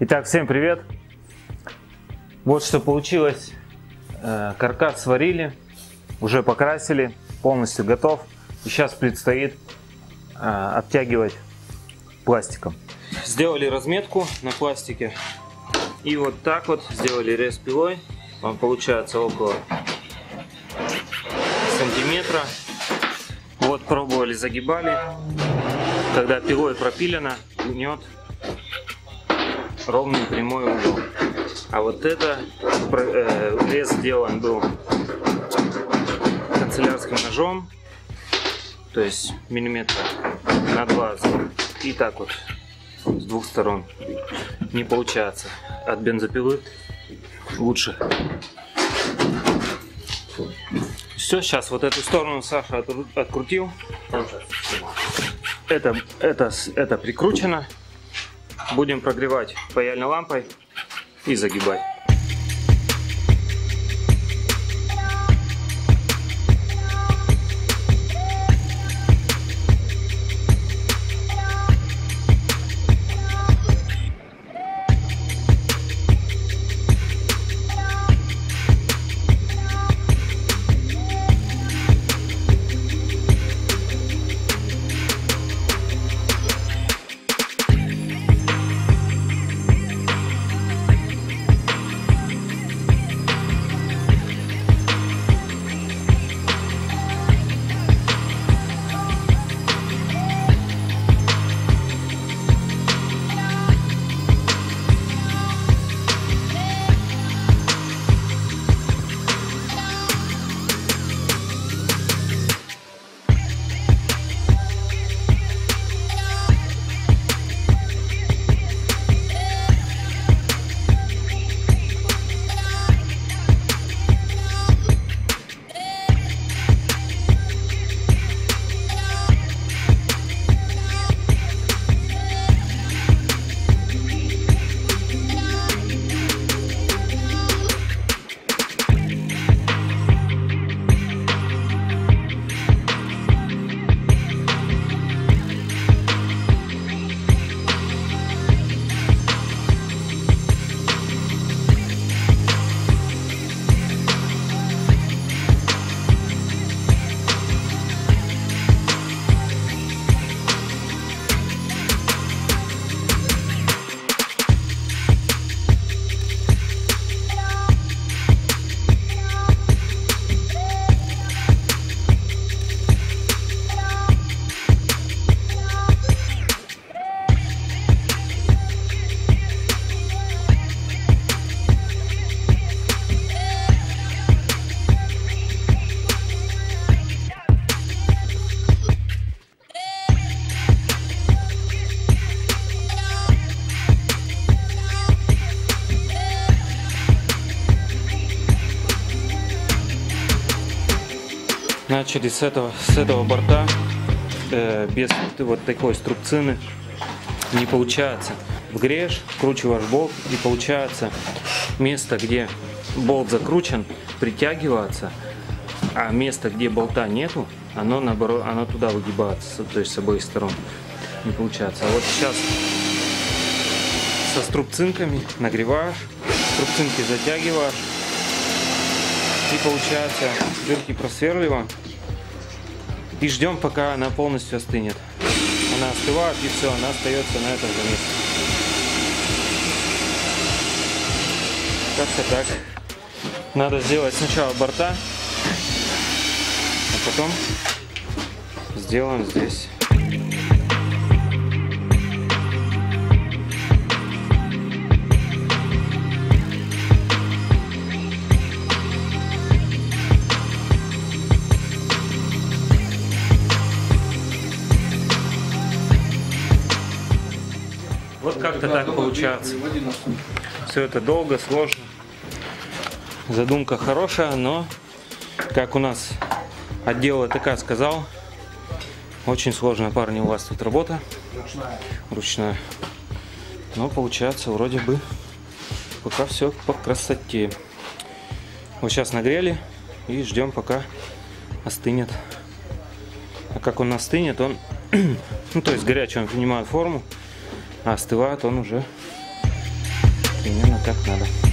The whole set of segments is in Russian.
Итак, всем привет! Вот что получилось. Э, каркас сварили, уже покрасили, полностью готов. И сейчас предстоит э, обтягивать пластиком. Сделали разметку на пластике. И вот так вот сделали рез пилой. Он получается около сантиметра. Вот пробовали, загибали. Когда пилой пропилено, гнет ровный прямой угол. А вот это э, рез сделан был канцелярским ножом, то есть миллиметра на 20. И так вот с двух сторон не получается. От бензопилы лучше. Все, сейчас вот эту сторону Саша открутил. Это, это, это прикручено. Будем прогревать паяльной лампой и загибать. Начали с этого, с этого борта, э, без вот такой струбцины не получается. Вгрешь, вкручиваешь болт и получается место, где болт закручен, притягиваться, а место, где болта нету, оно наоборот, оно туда выгибается, то есть с обоих сторон. Не получается. А вот сейчас со струбцинками нагреваешь, струбцинки затягиваешь, и получается дырки просверливаем и ждем, пока она полностью остынет. Она остывает и все, она остается на этом же месте. Как-то так. Надо сделать сначала борта, а потом сделаем здесь как-то так получается. Все это долго, сложно. Задумка хорошая, но, как у нас отдел ТК сказал, очень сложная, парни, у вас тут работа. Ручная. Ручная. Но получается вроде бы пока все по красоте. Вот сейчас нагрели и ждем пока остынет. А как он остынет, он, ну то есть горячий он принимает форму, а остывает он уже примерно как надо.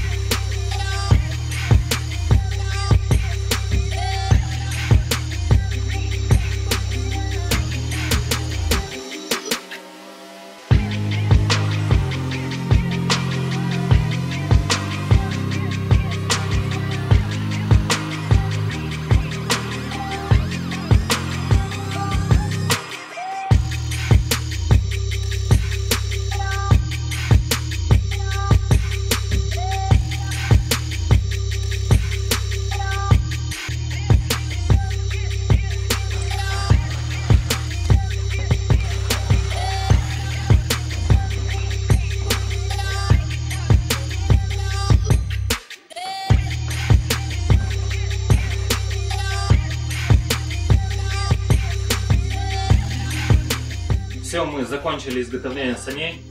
Закончили изготовление саней.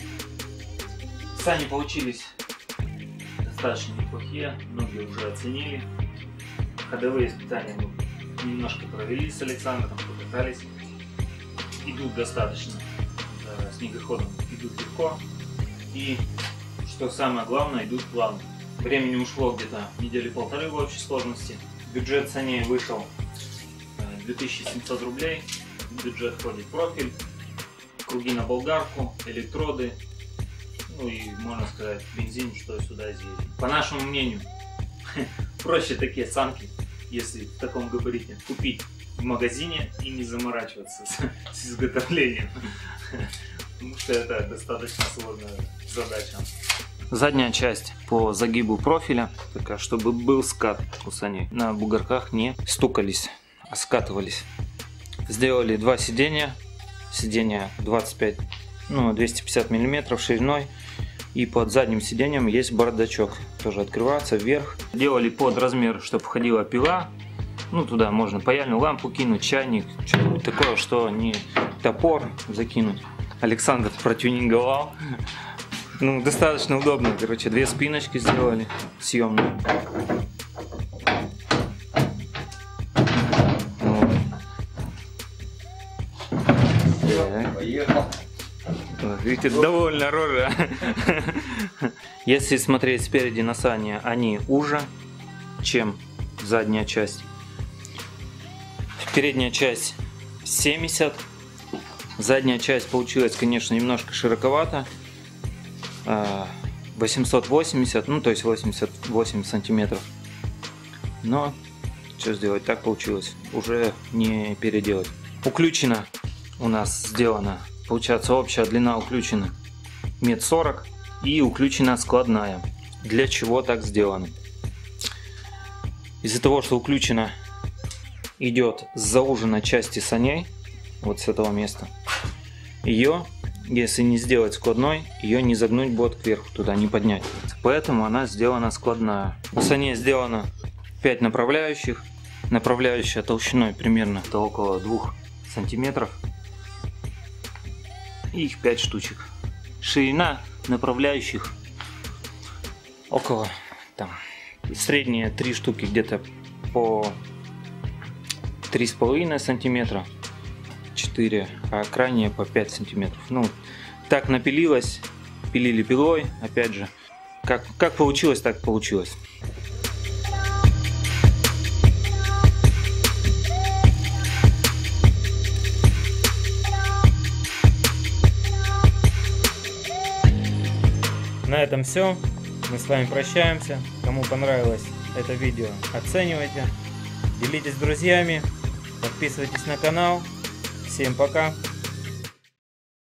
Сани получились достаточно неплохие, многие уже оценили. Ходовые испытания мы немножко провели с Александром, покатались. Идут достаточно, да, снегоходом идут легко. И, что самое главное, идут плавно. Времени ушло где-то недели полторы в общей сложности. Бюджет саней вышел 2700 рублей. В бюджет входит профиль, круги на болгарку, электроды, ну и, можно сказать, бензин, что сюда изъедем. По нашему мнению, проще такие санки, если в таком габарите, купить в магазине и не заморачиваться с, с изготовлением. Потому что это достаточно сложная задача. Задняя часть по загибу профиля, такая, чтобы был скат у саней. На бугорках не стукались, а скатывались. Сделали два сидения сиденье 25, ну, 250 миллиметров шириной. И под задним сиденьем есть бардачок, тоже открывается вверх. Делали под размер, чтобы входила пила. Ну, туда можно паяльную лампу кинуть, чайник, что-нибудь такое, что не топор закинуть. Александр протюнинговал. Ну, достаточно удобно, короче, две спиночки сделали съемные. Видите, довольно рожа. Если смотреть спереди на сани, они уже, чем задняя часть. Передняя часть 70. Задняя часть получилась, конечно, немножко широковато. 880, ну то есть 88 сантиметров. Но что сделать, так получилось. Уже не переделать. Уключено у нас сделана. Получается общая длина уключена мет 40 и уключена складная. Для чего так сделано? Из-за того, что уключена идет с зауженной части саней, вот с этого места, ее, если не сделать складной, ее не загнуть будет кверху, туда не поднять. Поэтому она сделана складная. У саней сделано 5 направляющих. Направляющая толщиной примерно около 2 сантиметров их 5 штучек. Ширина направляющих около там средние 3 штуки где-то по 3,5 сантиметра 4 а крайние по 5 сантиметров. Ну так напилилось пилили пилой опять же. Как как получилось так получилось На этом все. Мы с вами прощаемся. Кому понравилось это видео, оценивайте. Делитесь с друзьями. Подписывайтесь на канал. Всем пока.